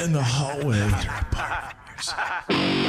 in the hallway.